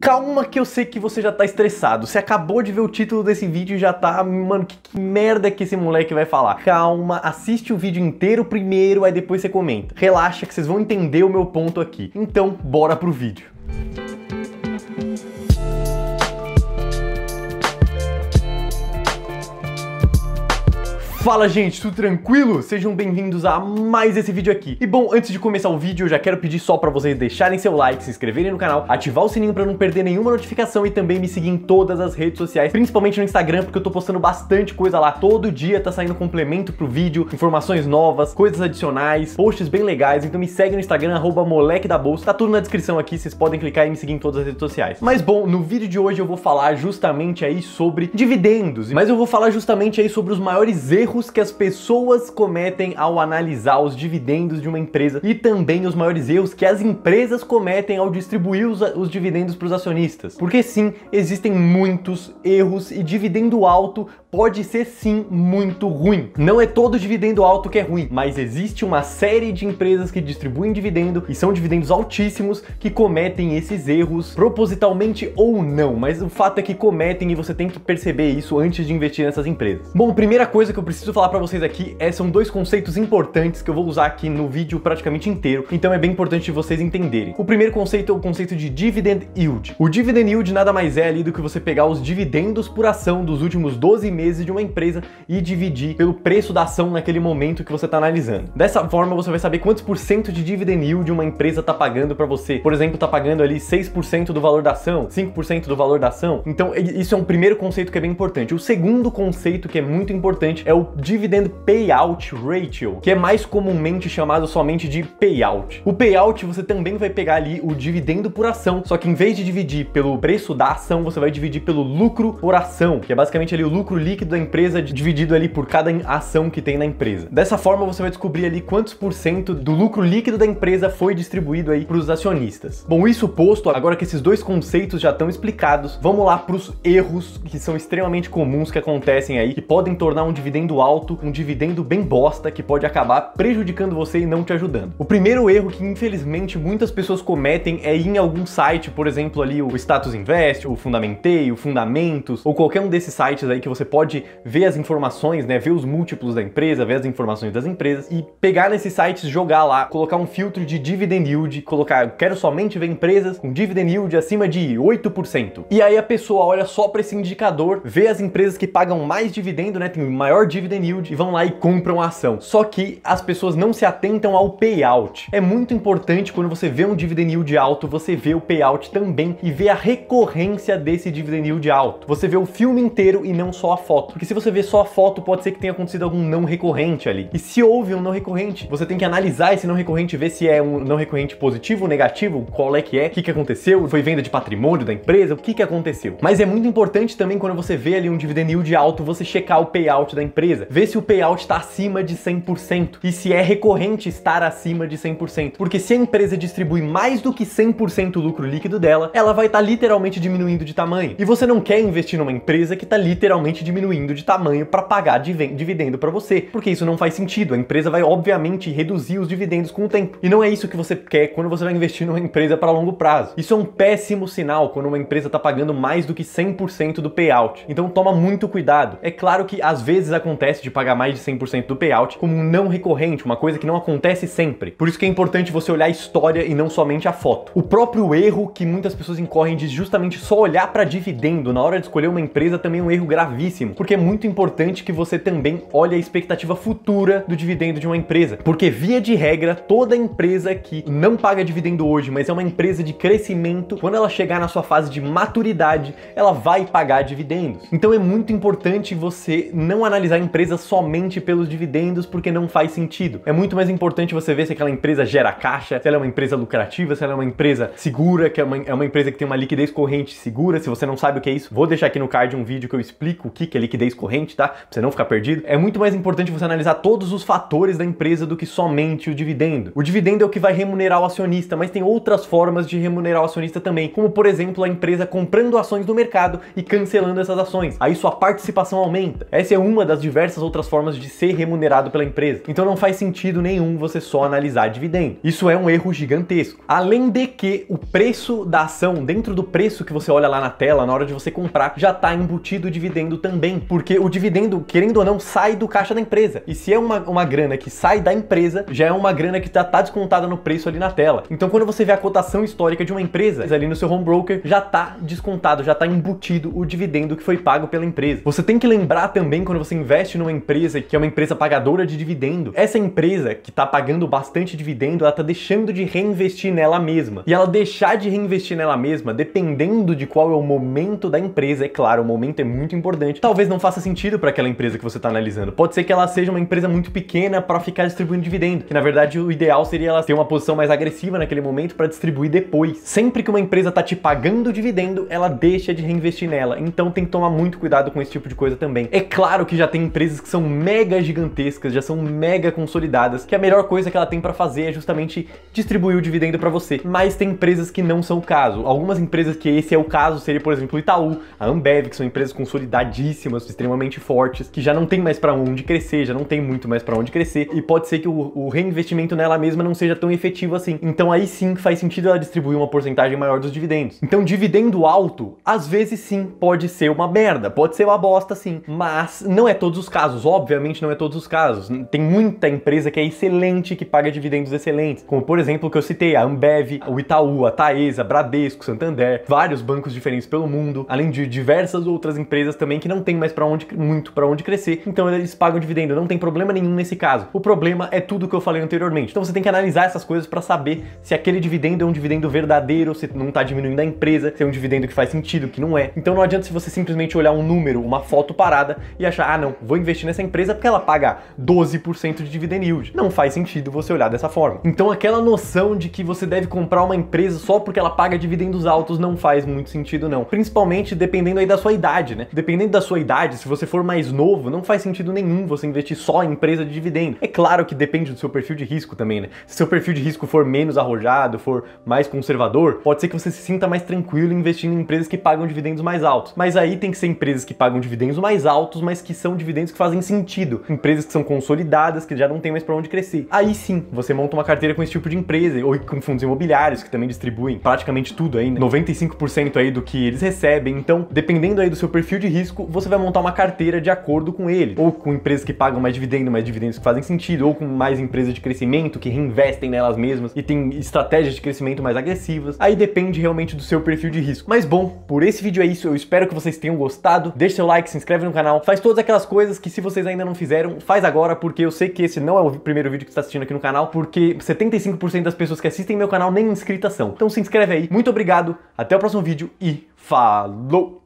Calma que eu sei que você já tá estressado. Você acabou de ver o título desse vídeo e já tá, mano, que, que merda que esse moleque vai falar. Calma, assiste o vídeo inteiro primeiro, aí depois você comenta. Relaxa que vocês vão entender o meu ponto aqui. Então, bora pro vídeo. Fala gente, tudo tranquilo? Sejam bem-vindos a mais esse vídeo aqui. E bom, antes de começar o vídeo, eu já quero pedir só para vocês deixarem seu like, se inscreverem no canal, ativar o sininho para não perder nenhuma notificação e também me seguir em todas as redes sociais, principalmente no Instagram, porque eu tô postando bastante coisa lá. Todo dia tá saindo complemento pro vídeo, informações novas, coisas adicionais, posts bem legais. Então me segue no Instagram, arroba moleque da bolsa. Tá tudo na descrição aqui, vocês podem clicar e me seguir em todas as redes sociais. Mas bom, no vídeo de hoje eu vou falar justamente aí sobre dividendos, mas eu vou falar justamente aí sobre os maiores erros erros que as pessoas cometem ao analisar os dividendos de uma empresa e também os maiores erros que as empresas cometem ao distribuir os, os dividendos para os acionistas. Porque sim, existem muitos erros e dividendo alto pode ser sim muito ruim. Não é todo dividendo alto que é ruim, mas existe uma série de empresas que distribuem dividendo e são dividendos altíssimos que cometem esses erros propositalmente ou não, mas o fato é que cometem e você tem que perceber isso antes de investir nessas empresas. Bom, primeira coisa que eu preciso falar para vocês aqui é são dois conceitos importantes que eu vou usar aqui no vídeo praticamente inteiro, então é bem importante vocês entenderem. O primeiro conceito é o conceito de dividend yield. O dividend yield nada mais é ali do que você pegar os dividendos por ação dos últimos 12 meses meses de uma empresa e dividir pelo preço da ação naquele momento que você está analisando. Dessa forma, você vai saber quantos por cento de dividend yield uma empresa está pagando para você. Por exemplo, está pagando ali 6% do valor da ação, 5% do valor da ação. Então, isso é um primeiro conceito que é bem importante. O segundo conceito que é muito importante é o dividend payout ratio, que é mais comumente chamado somente de payout. O payout você também vai pegar ali o dividendo por ação, só que em vez de dividir pelo preço da ação, você vai dividir pelo lucro por ação, que é basicamente ali o lucro líquido da empresa dividido ali por cada ação que tem na empresa. Dessa forma você vai descobrir ali quantos por cento do lucro líquido da empresa foi distribuído aí para os acionistas. Bom, isso posto, agora que esses dois conceitos já estão explicados, vamos lá para os erros que são extremamente comuns que acontecem aí, que podem tornar um dividendo alto um dividendo bem bosta que pode acabar prejudicando você e não te ajudando. O primeiro erro que infelizmente muitas pessoas cometem é ir em algum site, por exemplo ali o Status Invest, o Fundamentei, o Fundamentos ou qualquer um desses sites aí que você pode pode ver as informações, né, ver os múltiplos da empresa, ver as informações das empresas e pegar nesses sites, jogar lá, colocar um filtro de dividend yield, colocar, quero somente ver empresas com dividend yield acima de 8%. E aí a pessoa olha só para esse indicador, vê as empresas que pagam mais dividendo, né, tem maior dividend yield e vão lá e compram a ação. Só que as pessoas não se atentam ao payout. É muito importante quando você vê um dividend yield alto, você vê o payout também e vê a recorrência desse dividend yield alto. Você vê o filme inteiro e não só a foto. Porque se você vê só a foto, pode ser que tenha acontecido algum não recorrente ali. E se houve um não recorrente, você tem que analisar esse não recorrente, ver se é um não recorrente positivo ou negativo, qual é que é, o que, que aconteceu, foi venda de patrimônio da empresa, o que, que aconteceu. Mas é muito importante também quando você vê ali um dividend yield alto, você checar o payout da empresa, ver se o payout está acima de 100% e se é recorrente estar acima de 100%. Porque se a empresa distribui mais do que 100% do lucro líquido dela, ela vai estar tá literalmente diminuindo de tamanho. E você não quer investir numa empresa que está literalmente diminuindo diminuindo de tamanho para pagar dividendo para você, porque isso não faz sentido. A empresa vai obviamente reduzir os dividendos com o tempo. E não é isso que você quer quando você vai investir numa empresa para longo prazo. Isso é um péssimo sinal quando uma empresa está pagando mais do que 100% do payout. Então toma muito cuidado. É claro que às vezes acontece de pagar mais de 100% do payout como um não recorrente, uma coisa que não acontece sempre. Por isso que é importante você olhar a história e não somente a foto. O próprio erro que muitas pessoas incorrem de justamente só olhar para dividendo na hora de escolher uma empresa também é um erro gravíssimo porque é muito importante que você também olhe a expectativa futura do dividendo de uma empresa. Porque, via de regra, toda empresa que não paga dividendo hoje, mas é uma empresa de crescimento, quando ela chegar na sua fase de maturidade, ela vai pagar dividendos. Então é muito importante você não analisar a empresa somente pelos dividendos, porque não faz sentido. É muito mais importante você ver se aquela empresa gera caixa, se ela é uma empresa lucrativa, se ela é uma empresa segura, que é uma, é uma empresa que tem uma liquidez corrente segura. Se você não sabe o que é isso, vou deixar aqui no card um vídeo que eu explico o que que é liquidez corrente, tá? Pra você não ficar perdido. É muito mais importante você analisar todos os fatores da empresa do que somente o dividendo. O dividendo é o que vai remunerar o acionista, mas tem outras formas de remunerar o acionista também, como por exemplo a empresa comprando ações do mercado e cancelando essas ações. Aí sua participação aumenta. Essa é uma das diversas outras formas de ser remunerado pela empresa. Então não faz sentido nenhum você só analisar dividendo. Isso é um erro gigantesco. Além de que o preço da ação, dentro do preço que você olha lá na tela, na hora de você comprar, já está embutido o dividendo também. Porque o dividendo, querendo ou não, sai do caixa da empresa. E se é uma, uma grana que sai da empresa, já é uma grana que está descontada no preço ali na tela. Então quando você vê a cotação histórica de uma empresa, ali no seu home broker, já está descontado, já está embutido o dividendo que foi pago pela empresa. Você tem que lembrar também quando você investe numa empresa que é uma empresa pagadora de dividendo, essa empresa que está pagando bastante dividendo, ela está deixando de reinvestir nela mesma. E ela deixar de reinvestir nela mesma, dependendo de qual é o momento da empresa, é claro, o momento é muito importante. Talvez não faça sentido para aquela empresa que você está analisando. Pode ser que ela seja uma empresa muito pequena para ficar distribuindo dividendo, que na verdade o ideal seria ela ter uma posição mais agressiva naquele momento para distribuir depois. Sempre que uma empresa está te pagando dividendo, ela deixa de reinvestir nela. Então tem que tomar muito cuidado com esse tipo de coisa também. É claro que já tem empresas que são mega gigantescas, já são mega consolidadas, que a melhor coisa que ela tem para fazer é justamente distribuir o dividendo para você. Mas tem empresas que não são o caso. Algumas empresas que esse é o caso seria, por exemplo, o Itaú, a Ambev, que são empresas consolidadíssimas, extremamente fortes, que já não tem mais para onde crescer, já não tem muito mais para onde crescer e pode ser que o, o reinvestimento nela mesma não seja tão efetivo assim. Então aí sim faz sentido ela distribuir uma porcentagem maior dos dividendos. Então dividendo alto, às vezes sim pode ser uma merda, pode ser uma bosta sim, mas não é todos os casos, obviamente não é todos os casos. Tem muita empresa que é excelente que paga dividendos excelentes, como por exemplo o que eu citei, a Ambev, o Itaú, a Taesa, Bradesco, Santander, vários bancos diferentes pelo mundo, além de diversas outras empresas também que não tem mais para onde muito para onde crescer, então eles pagam dividendo, não tem problema nenhum nesse caso. O problema é tudo que eu falei anteriormente. Então você tem que analisar essas coisas para saber se aquele dividendo é um dividendo verdadeiro, se não está diminuindo a empresa, se é um dividendo que faz sentido, que não é. Então não adianta se você simplesmente olhar um número, uma foto parada e achar, ah não, vou investir nessa empresa porque ela paga 12% de dividend yield. Não faz sentido você olhar dessa forma. Então aquela noção de que você deve comprar uma empresa só porque ela paga dividendos altos não faz muito sentido não. Principalmente dependendo aí da sua idade, né? Dependendo da sua idade, se você for mais novo, não faz sentido nenhum você investir só em empresa de dividendo. É claro que depende do seu perfil de risco também, né? Se seu perfil de risco for menos arrojado, for mais conservador, pode ser que você se sinta mais tranquilo investindo em empresas que pagam dividendos mais altos. Mas aí tem que ser empresas que pagam dividendos mais altos, mas que são dividendos que fazem sentido. Empresas que são consolidadas, que já não tem mais para onde crescer. Aí sim, você monta uma carteira com esse tipo de empresa, ou com fundos imobiliários, que também distribuem praticamente tudo aí, né? 95% aí do que eles recebem. Então, dependendo aí do seu perfil de risco, você vai montar uma carteira de acordo com ele. Ou com empresas que pagam mais dividendo, mais dividendos que fazem sentido, ou com mais empresas de crescimento que reinvestem nelas mesmas e tem estratégias de crescimento mais agressivas. Aí depende realmente do seu perfil de risco. Mas bom, por esse vídeo é isso. Eu espero que vocês tenham gostado. Deixe seu like, se inscreve no canal, faz todas aquelas coisas que se vocês ainda não fizeram, faz agora, porque eu sei que esse não é o primeiro vídeo que está assistindo aqui no canal, porque 75% das pessoas que assistem meu canal nem inscritas são. Então se inscreve aí. Muito obrigado, até o próximo vídeo e falou!